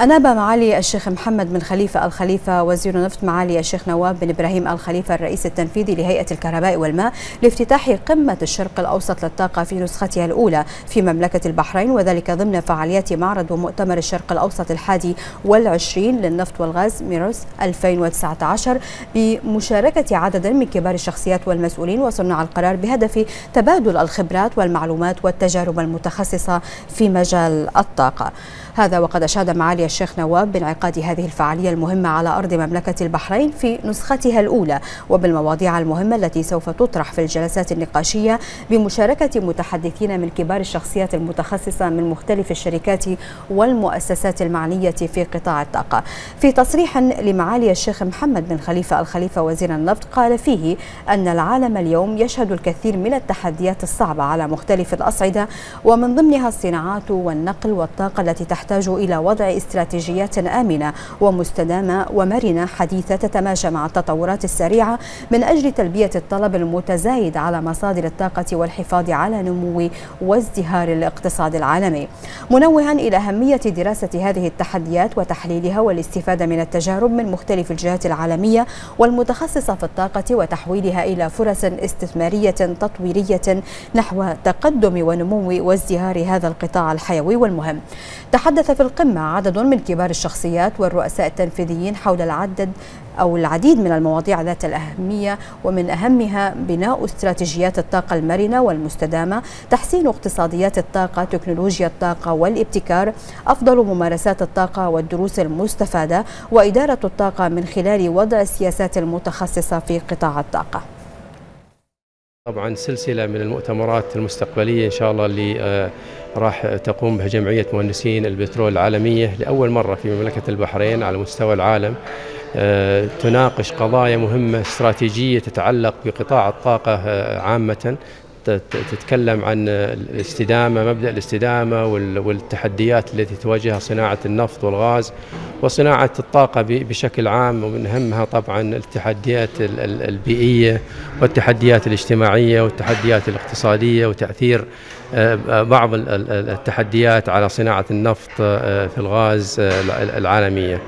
أناب معالي الشيخ محمد بن خليفة الخليفة وزير النفط معالي الشيخ نواب بن إبراهيم الخليفة الرئيس التنفيذي لهيئة الكهرباء والماء لافتتاح قمة الشرق الأوسط للطاقة في نسختها الأولى في مملكة البحرين وذلك ضمن فعاليات معرض ومؤتمر الشرق الأوسط الحادي والعشرين للنفط والغاز ميروس 2019 بمشاركة عدد من كبار الشخصيات والمسؤولين وصناع القرار بهدف تبادل الخبرات والمعلومات والتجارب المتخصصة في مجال الطاقة. هذا وقد أشاد معالي الشيخ نواب بانعقاد هذه الفعالية المهمة على أرض مملكة البحرين في نسختها الأولى وبالمواضيع المهمة التي سوف تطرح في الجلسات النقاشية بمشاركة متحدثين من كبار الشخصيات المتخصصة من مختلف الشركات والمؤسسات المعنية في قطاع الطاقة. في تصريح لمعالي الشيخ محمد بن خليفة الخليفة وزير النفط قال فيه أن العالم اليوم يشهد الكثير من التحديات الصعبة على مختلف الأصعدة ومن ضمنها الصناعات والنقل والطاقة التي تحتاج إلى وضع استراتيجيات آمنة ومستدامة ومرنة حديثة تتماشى مع التطورات السريعة من أجل تلبية الطلب المتزايد على مصادر الطاقة والحفاظ على نمو وازدهار الاقتصاد العالمي. منوها إلى أهمية دراسة هذه التحديات وتحليلها والاستفادة من التجارب من مختلف الجهات العالمية والمتخصصة في الطاقة وتحويلها إلى فرص استثمارية تطويرية نحو تقدم ونمو وازدهار هذا القطاع الحيوي والمهم. تحدث في القمة عدد من كبار الشخصيات والرؤساء التنفيذيين حول العدد أو العديد من المواضيع ذات الأهمية ومن أهمها بناء استراتيجيات الطاقة المرنة والمستدامة تحسين اقتصاديات الطاقة تكنولوجيا الطاقة والابتكار أفضل ممارسات الطاقة والدروس المستفادة وإدارة الطاقة من خلال وضع السياسات المتخصصة في قطاع الطاقة. طبعا سلسلة من المؤتمرات المستقبلية إن شاء الله اللي راح تقوم بها جمعية مهندسين البترول العالمية لأول مرة في مملكة البحرين على مستوى العالم. تناقش قضايا مهمة استراتيجية تتعلق بقطاع الطاقة عامة. تتكلم عن الاستدامة مبدأ الاستدامة والتحديات التي تواجهها صناعة النفط والغاز. وصناعة الطاقة بشكل عام ومن أهمها طبعا التحديات البيئية والتحديات الاجتماعية والتحديات الاقتصادية وتأثير بعض التحديات على صناعة النفط في الغاز العالمية.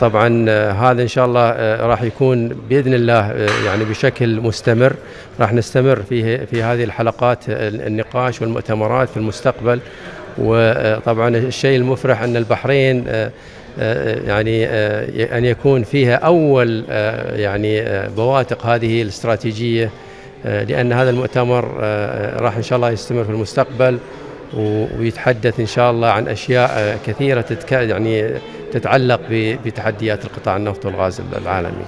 طبعا هذا إن شاء الله راح يكون بإذن الله يعني بشكل مستمر. راح نستمر في في هذه الحلقات النقاش والمؤتمرات في المستقبل. وطبعا الشيء المفرح أن البحرين يعني أن يكون فيها أول يعني بواتق هذه الاستراتيجية لأن هذا المؤتمر راح إن شاء الله يستمر في المستقبل ويتحدث إن شاء الله عن أشياء كثيرة يعني تتعلق بتحديات القطاع النفط والغاز العالمي.